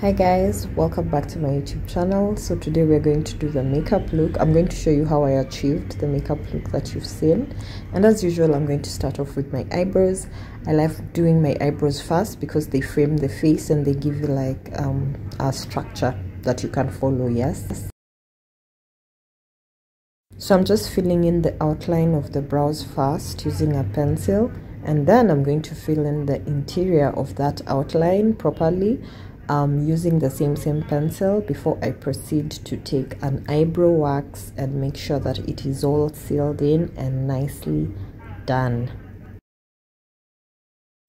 hi guys welcome back to my youtube channel. So today we're going to do the makeup look. I'm going to show you how i achieved the makeup look that you've seen. And as usual i'm going to start off with my eyebrows. I like doing my eyebrows first because they frame the face and they give you like um, a structure that you can follow yes? So i'm just filling in the outline of the brows first using a pencil. And then i'm going to fill in the interior of that outline properly um, using the same same pencil before I proceed to take an eyebrow wax and make sure that it is all sealed in and nicely done.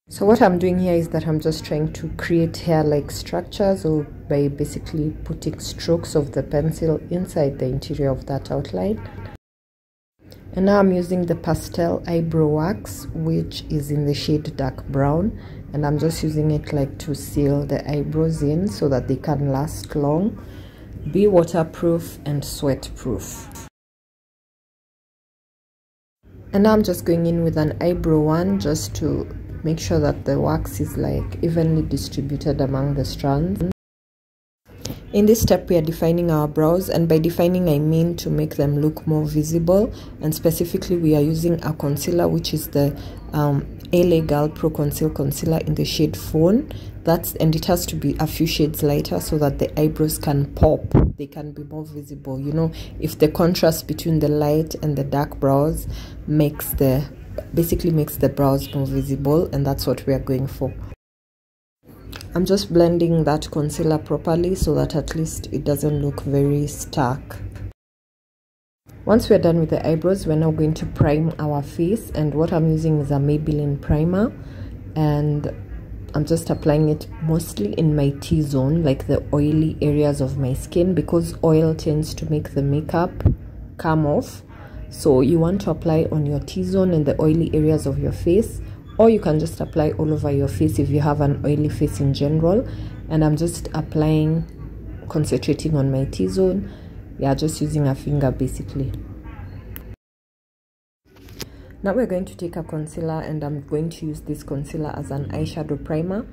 So what I'm doing here is that I'm just trying to create hair-like structures or by basically putting strokes of the pencil inside the interior of that outline. And now I'm using the pastel eyebrow wax which is in the shade dark brown. And I'm just using it like to seal the eyebrows in so that they can last long. Be waterproof and sweat proof and now I'm just going in with an eyebrow one just to make sure that the wax is like evenly distributed among the strands in this step, we are defining our brows, and by defining, I mean to make them look more visible. And specifically, we are using a concealer, which is the um, LA Girl Pro Conceal Concealer in the shade Fawn. That's and it has to be a few shades lighter so that the eyebrows can pop. They can be more visible. You know, if the contrast between the light and the dark brows makes the basically makes the brows more visible, and that's what we are going for. I'm just blending that concealer properly so that at least it doesn't look very stark. Once we're done with the eyebrows, we're now going to prime our face and what I'm using is a Maybelline primer and I'm just applying it mostly in my T-zone, like the oily areas of my skin because oil tends to make the makeup come off. So you want to apply on your T-zone and the oily areas of your face or you can just apply all over your face if you have an oily face in general. And i'm just applying concentrating on my t-zone. Yeah just using a finger basically. Now we're going to take a concealer and i'm going to use this concealer as an eyeshadow primer.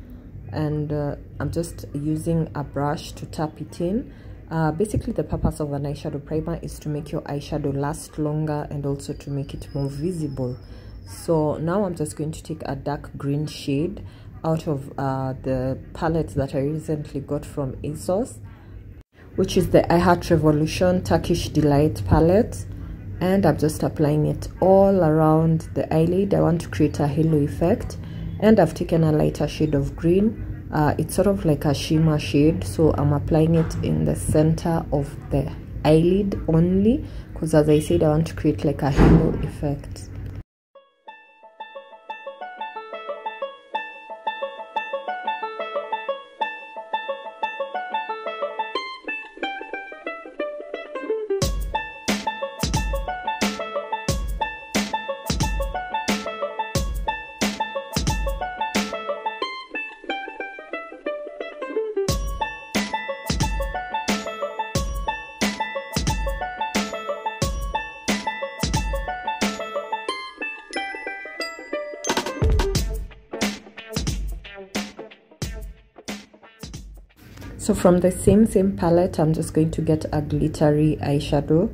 And uh, i'm just using a brush to tap it in. Uh, basically the purpose of an eyeshadow primer is to make your eyeshadow last longer and also to make it more visible so now i'm just going to take a dark green shade out of uh, the palette that i recently got from asos which is the i heart revolution turkish delight palette. And i'm just applying it all around the eyelid. I want to create a halo effect. And i've taken a lighter shade of green. Uh, it's sort of like a shimmer shade. So i'm applying it in the center of the eyelid only. Because as i said i want to create like a halo effect so from the same same palette i'm just going to get a glittery eyeshadow.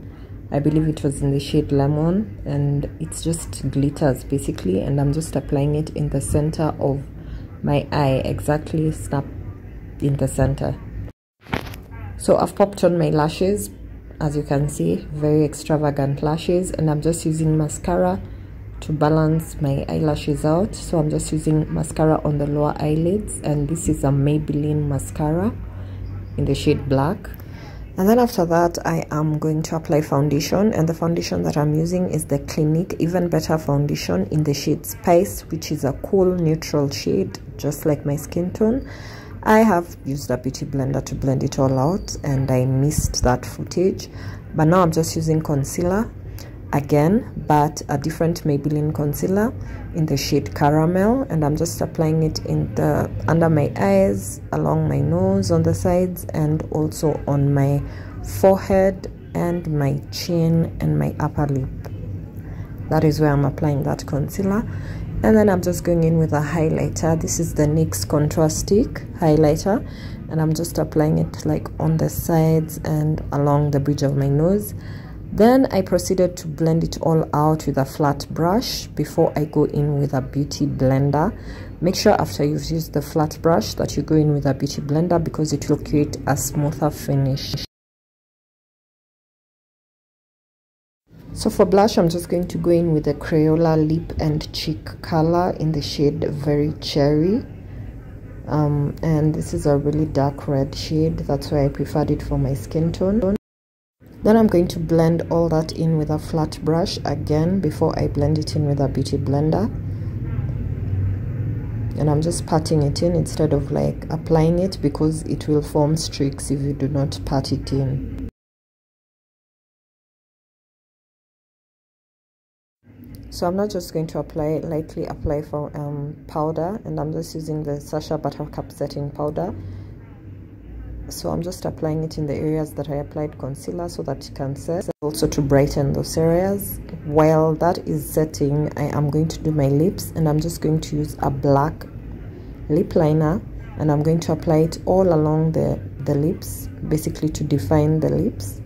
I believe it was in the shade lemon and it's just glitters basically and i'm just applying it in the center of my eye exactly snap in the center. So i've popped on my lashes as you can see very extravagant lashes and i'm just using mascara to balance my eyelashes out. So i'm just using mascara on the lower eyelids and this is a maybelline mascara in the shade black. And then after that i am going to apply foundation. And the foundation that i'm using is the clinique even better foundation in the shade spice which is a cool neutral shade just like my skin tone. I have used a beauty blender to blend it all out and i missed that footage. But now i'm just using concealer again but a different Maybelline concealer in the shade caramel and I'm just applying it in the under my eyes along my nose on the sides and also on my forehead and my chin and my upper lip. That is where I'm applying that concealer. And then I'm just going in with a highlighter. This is the NYX contour stick highlighter and I'm just applying it like on the sides and along the bridge of my nose then I proceeded to blend it all out with a flat brush before I go in with a beauty blender. Make sure after you've used the flat brush that you go in with a beauty blender because it will create a smoother finish. So for blush i'm just going to go in with the crayola lip and cheek color in the shade very cherry. Um, and this is a really dark red shade. That's why i preferred it for my skin tone then i'm going to blend all that in with a flat brush again before i blend it in with a beauty blender. And i'm just patting it in instead of like applying it because it will form streaks if you do not pat it in. So I'm not just going to apply lightly apply for um, powder and I'm just using the Sacha Buttercup setting powder so I'm just applying it in the areas that I applied concealer so that it can set. Also to brighten those areas. While that is setting I am going to do my lips and I'm just going to use a black lip liner and I'm going to apply it all along the the lips basically to define the lips